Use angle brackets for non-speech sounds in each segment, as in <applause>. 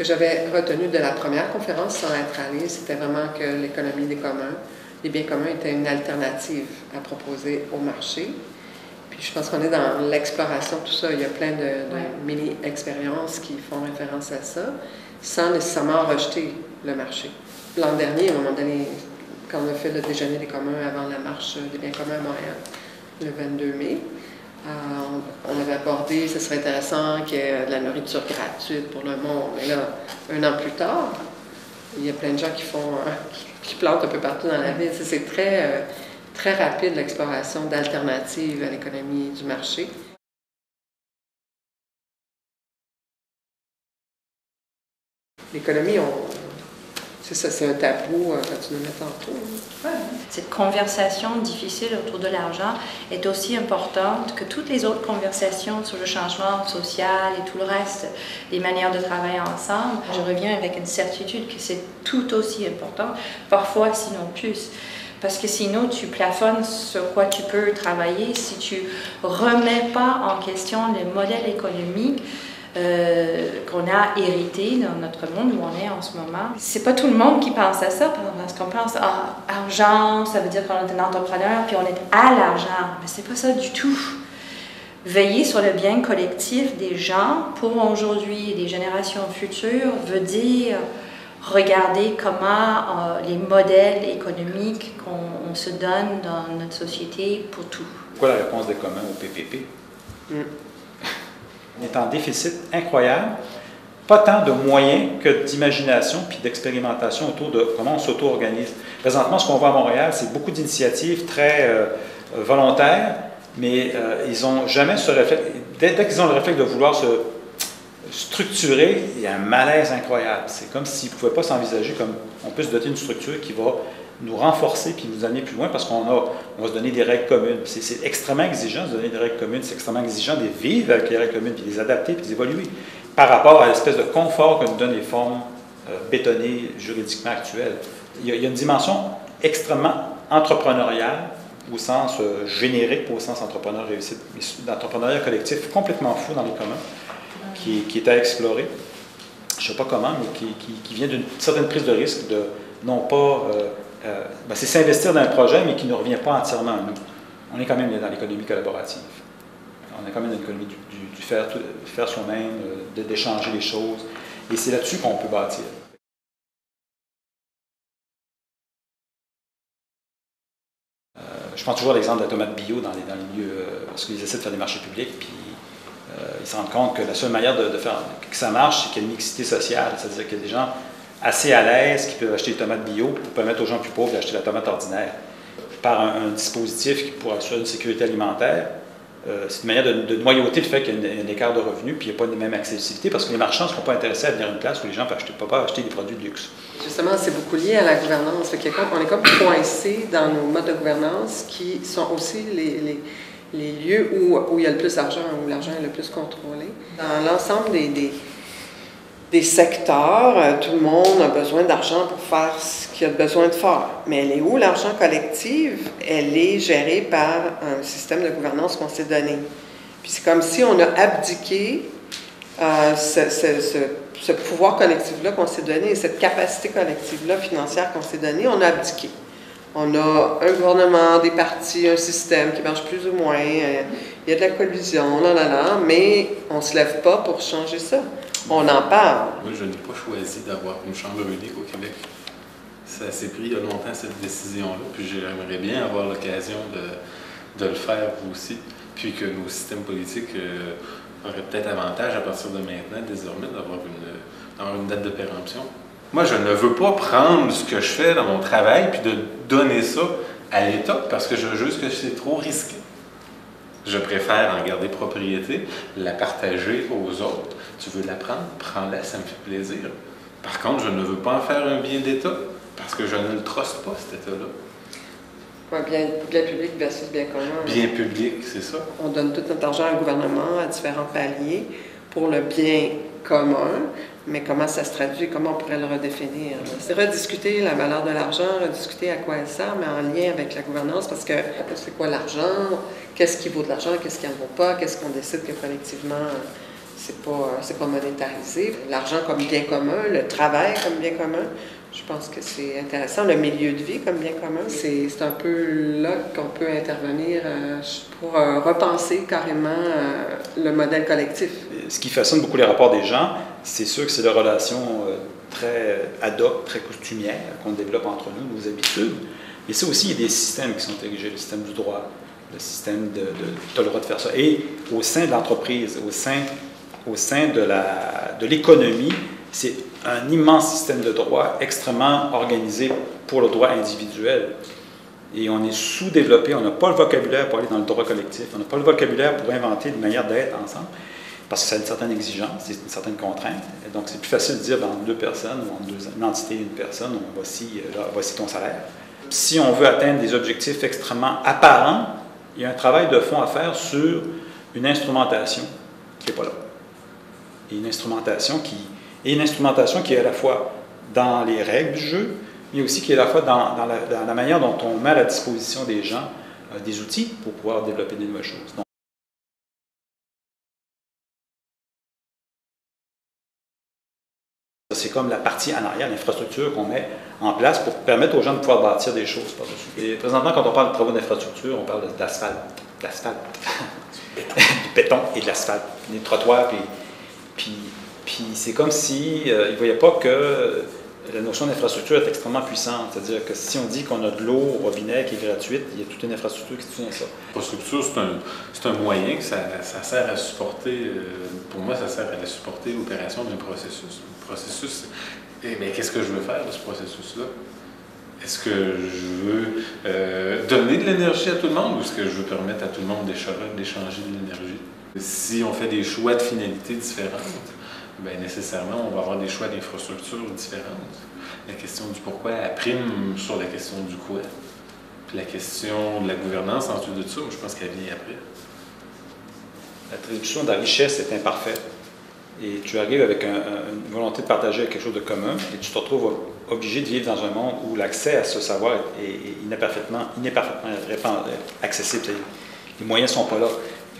que j'avais retenu de la première conférence sans être allée, c'était vraiment que l'économie des communs, les biens communs étaient une alternative à proposer au marché. Puis je pense qu'on est dans l'exploration, tout ça. Il y a plein de, mini-expériences qui font référence à ça, sans nécessairement rejeter le marché. L'an dernier, à un moment donné, quand on a fait le déjeuner des communs avant la marche des biens communs à Montréal, le 22 mai, euh, avait abordé, ce serait intéressant qu'il y ait de la nourriture gratuite pour le monde. Mais là, un an plus tard, il y a plein de gens qui font, euh, qui, plantent un peu partout dans la ville. C'est très, euh, très rapide l'exploration d'alternatives à l'économie du marché. L'économie, on, c'est ça, c'est un tabou euh, quand tu nous mets tantôt. Cette conversation difficile autour de l'argent est aussi importante que toutes les autres conversations sur le changement social et tout le reste, les manières de travailler ensemble. Je reviens avec une certitude que c'est tout aussi important, parfois sinon plus. Parce que sinon, tu plafonnes sur quoi tu peux travailler si tu remets pas en question le modèle économique euh, qu'on a hérité dans notre monde où on est en ce moment. C'est pas tout le monde qui pense à ça, parce qu'on pense à ah, argent, ça veut dire qu'on est un entrepreneur, puis on est à l'argent. Mais c'est pas ça du tout. Veiller sur le bien collectif des gens pour aujourd'hui et des générations futures veut dire regarder comment euh, les modèles économiques qu'on se donne dans notre société pour tout. Pourquoi la réponse des communs au PPP? Est en déficit incroyable. Pas tant de moyens que d'imagination puis d'expérimentation autour de comment on s'auto-organise. Présentement, ce qu'on voit à Montréal, c'est beaucoup d'initiatives très euh, volontaires, mais euh, ils n'ont jamais ce réflexe. Dès, qu'ils ont le réflexe de vouloir se structurer, il y a un malaise incroyable. C'est comme s'ils ne pouvaient pas s'envisager comme on peut se doter d'une structure qui va nous renforcer puis nous amener plus loin parce qu'on a, on va se donner des règles communes. C'est extrêmement exigeant de se donner des règles communes, c'est extrêmement exigeant de vivre avec les règles communes, puis les adapter, puis d'évoluer par rapport à l'espèce de confort que nous donnent les formes euh, bétonnées juridiquement actuelles. Il y, a, une dimension extrêmement entrepreneuriale au sens euh, générique, au sens entrepreneur réussi, mais d'entrepreneuriat collectif complètement fou dans les communs, qui, qui est à explorer. Je ne sais pas comment, mais qui, qui, vient d'une certaine prise de risque de non pas euh, euh, ben, c'est s'investir dans un projet, mais qui ne revient pas entièrement à nous. On est quand même dans l'économie collaborative. On est quand même dans l'économie du, faire, soi-même, euh, d'échanger les choses. Et c'est là-dessus qu'on peut bâtir. Euh, je prends toujours l'exemple de la tomate bio dans les, dans les lieux, parce qu'ils essaient de faire des marchés publics, puis ils se rendent compte que la seule manière de, de faire que ça marche, c'est qu'il y a une mixité sociale. C'est-à-dire que des gens assez à l'aise qui peuvent acheter des tomates bio pour permettre aux gens plus pauvres d'acheter la tomate ordinaire par un, dispositif qui pourrait assurer une sécurité alimentaire. Euh, c'est une manière de, noyauter le fait qu'il y a un, écart de revenus puis il n'y a pas de même accessibilité parce que les marchands ne seront pas intéressés à venir à une place où les gens ne peuvent pas acheter des produits de luxe. Justement, c'est beaucoup lié à la gouvernance. on est comme coincé dans nos modes de gouvernance qui sont aussi les, les, lieux où, où, il y a le plus d'argent, où l'argent est le plus contrôlé. Dans l'ensemble des secteurs, euh, tout le monde a besoin d'argent pour faire ce qu'il a besoin de faire. Mais elle est où l'argent collectif? Elle est gérée par un système de gouvernance qu'on s'est donné. Puis c'est comme si on a abdiqué euh, ce, pouvoir collectif-là qu'on s'est donné, cette capacité collective-là financière qu'on s'est donnée, on a abdiqué. On a un gouvernement, des partis, un système qui marche plus ou moins, euh, il y a de la collusion, là, là, là, mais on ne se lève pas pour changer ça on en parle. Moi, je n'ai pas choisi d'avoir une chambre unique au Québec. Ça s'est pris il y a longtemps, cette décision-là, puis j'aimerais bien avoir l'occasion de, le faire aussi, puis que nos systèmes politiques euh, auraient peut-être avantage à partir de maintenant, désormais, d'avoir une, une date de péremption. Moi, je ne veux pas prendre ce que je fais dans mon travail puis de donner ça à l'État parce que je juge que c'est trop risqué. Je préfère en garder propriété, la partager aux autres. Tu veux la prendre? Prends-la, ça me fait plaisir. Par contre, je ne veux pas en faire un bien d'État parce que je ne le truste pas, cet État-là. Ouais, bien, bien public versus bien commun. Bien public, c'est ça. On donne tout notre argent au gouvernement à différents paliers pour le bien commun, mais comment ça se traduit, comment on pourrait le redéfinir. C'est rediscuter la valeur de l'argent, rediscuter à quoi elle sert, mais en lien avec la gouvernance, parce que c'est quoi l'argent, qu'est-ce qui vaut de l'argent, qu'est-ce qui n'en vaut pas, qu'est-ce qu'on décide que collectivement c'est pas, c'est pas monétarisé? L'argent comme bien commun, le travail comme bien commun, je pense que c'est intéressant. Le milieu de vie comme bien commun, c'est, c'est un peu là qu'on peut intervenir euh, pour euh, repenser carrément euh, le modèle collectif. Ce qui façonne beaucoup les rapports des gens, c'est sûr que c'est des relations très ad hoc, très coutumières qu'on développe entre nous, nos habitudes. Mais ça aussi, il y a des systèmes qui sont érigés, le système du droit, le système de, de le droit de faire ça. Et au sein de l'entreprise, au sein, au sein de, la, de l'économie, c'est un immense système de droit extrêmement organisé pour le droit individuel. Et on est sous-développé, on n'a pas le vocabulaire pour aller dans le droit collectif, on n'a pas le vocabulaire pour inventer une manière d'être ensemble, parce que ça a une certaine exigence, c'est une certaine contrainte. Et donc, c'est plus facile de dire dans deux personnes, ou en deux, une entité et une personne, voici, là, voici ton salaire. Si on veut atteindre des objectifs extrêmement apparents, il y a un travail de fond à faire sur une instrumentation qui n'est pas là. Et une instrumentation qui, et une instrumentation qui est à la fois dans les règles du jeu, mais aussi qui est à la fois dans, la, manière dont on met à la disposition des gens euh, des outils pour pouvoir développer des nouvelles choses. C'est comme la partie en arrière, l'infrastructure qu'on met en place pour permettre aux gens de pouvoir bâtir des choses par-dessus. Et présentement, quand on parle de travaux d'infrastructure, on parle d'asphalte, d'asphalte, <laughs> du béton et de l'asphalte, des trottoirs, puis, puis puis c'est comme si euh, ne voyait pas que la notion d'infrastructure est extrêmement puissante. C'est-à-dire que si on dit qu'on a de l'eau au robinet qui est gratuite, il y a toute une infrastructure qui tient ça. L'infrastructure, c'est un, un moyen ça, sert à supporter, euh, pour moi, ça sert à supporter l'opération d'un processus. Le processus, eh qu'est-ce que je veux faire de ce processus-là? Est-ce que je veux euh, donner de l'énergie à tout le monde ou est-ce que je veux permettre à tout le monde d'échanger de l'énergie? Si on fait des choix de finalités différentes, bien, nécessairement, on va avoir des choix d'infrastructures différentes. La question du pourquoi elle prime sur la question du quoi. Puis la question de la gouvernance, ensuite de ça, je pense qu'elle vient après. L'attribution de la richesse est imparfaite. Et tu arrives avec un, une volonté de partager quelque chose de commun et tu te retrouves obligé de vivre dans un monde où l'accès à ce savoir est, est imparfaitement, imparfaitement accessible. Les moyens ne sont pas là.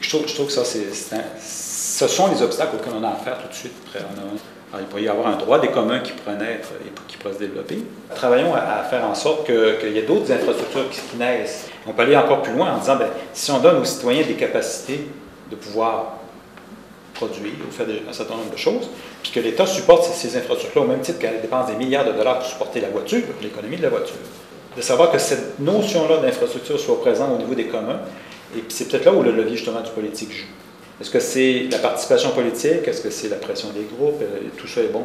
je trouve que ça, c'est ce sont les obstacles auxquels on a affaire tout de suite. Il pourrait y avoir un droit des communs qui pourrait naître et qui pourrait se développer. Travaillons à, faire en sorte qu'il y ait d'autres infrastructures qui, naissent. On peut aller encore plus loin en disant, bien, si on donne aux citoyens des capacités de pouvoir produire ou faire un certain nombre de choses, puis que l'État supporte ces, infrastructures au même titre qu'elle dépense des milliards de dollars pour supporter la voiture, l'économie de la voiture. De savoir que cette notion-là d'infrastructure soit présente au niveau des communs, et c'est peut-être là où le levier justement du politique joue. Est-ce que c'est la participation politique? Est-ce que c'est la pression des groupes? Euh, tout ça est bon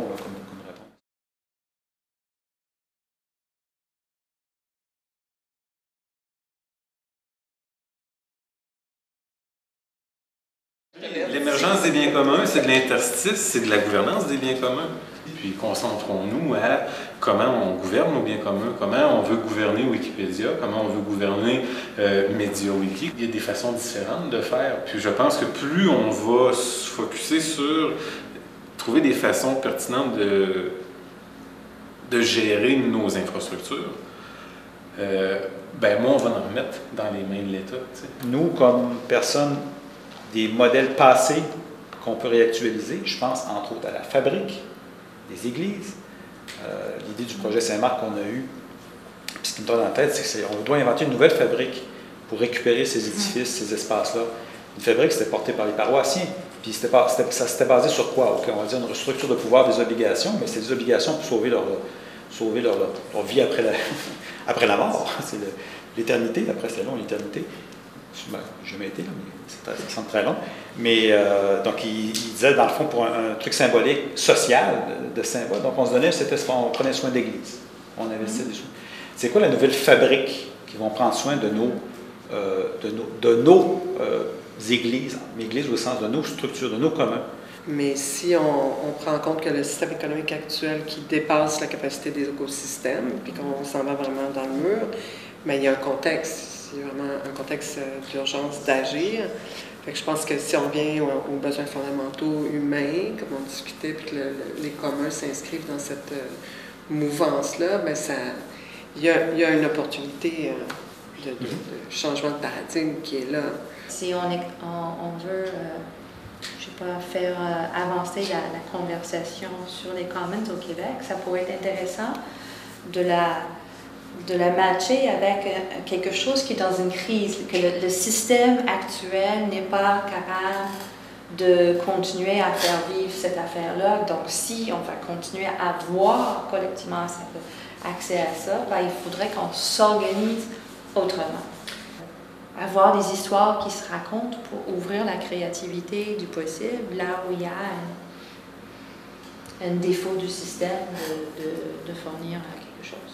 biens communs, c'est de l'interstice, c'est de la gouvernance des biens communs. Puis concentrons-nous à comment on gouverne nos biens communs, comment on veut gouverner Wikipédia, comment on veut gouverner euh, MediaWiki. Il y a des façons différentes de faire. Puis je pense que plus on va se focuser sur trouver des façons pertinentes de, de gérer nos infrastructures, euh, ben moi, on va en remettre dans les mains de l'État. Nous, comme personnes, des modèles passés qu'on peut réactualiser, je pense entre autres à la fabrique, des églises. Euh, l'idée du projet Saint-Marc qu'on a eu, puis ce qui me dans la tête, c'est qu'on doit inventer une nouvelle fabrique pour récupérer ces édifices, ces espaces-là. Une fabrique, c'était porté par les paroissiens. Puis pas, ça s'était basé sur quoi? on va dire une structure de pouvoir, des obligations, mais c'est des obligations pour sauver leur vie après la, <laughs> après la mort. <laughs> C'est l'éternité, après c'est long, l'éternité. Je n'ai jamais été là, mais ça semble très long. Mais euh, donc, il, disait, dans le fond, pour un, truc symbolique, social, de, symbole, donc on se donnait, c'était, on prenait soin d'église. On investissait des sous. C'est quoi la nouvelle fabrique qui vont prendre soin de nos, euh, de nos, de nos euh, églises, églises au sens de nos structures, de nos communs? Mais si on, on, prend en compte que le système économique actuel qui dépasse la capacité des écosystèmes, puis qu'on s'en va vraiment dans le mur, mais il y a un contexte c'est vraiment un contexte euh, d'urgence d'agir. je pense que si on vient aux, besoins fondamentaux humains, comme on discutait, puis que les communs s'inscrivent dans cette euh, mouvance-là, ben ça, il y a, une opportunité euh, de, changement de paradigme qui est là. Si on, est, on, veut je sais pas, faire euh, avancer la, la, conversation sur les commons au Québec. Ça pourrait être intéressant de la, de la matcher avec euh, quelque chose qui est dans une crise, que le, système actuel n'est pas capable de continuer à faire vivre cette affaire-là. Donc, si on va continuer à avoir collectivement accès à ça, ben, il faudrait qu'on s'organise autrement. Avoir des histoires qui se racontent pour ouvrir la créativité du possible, là où il y a un, défaut du système de fournir quelque chose.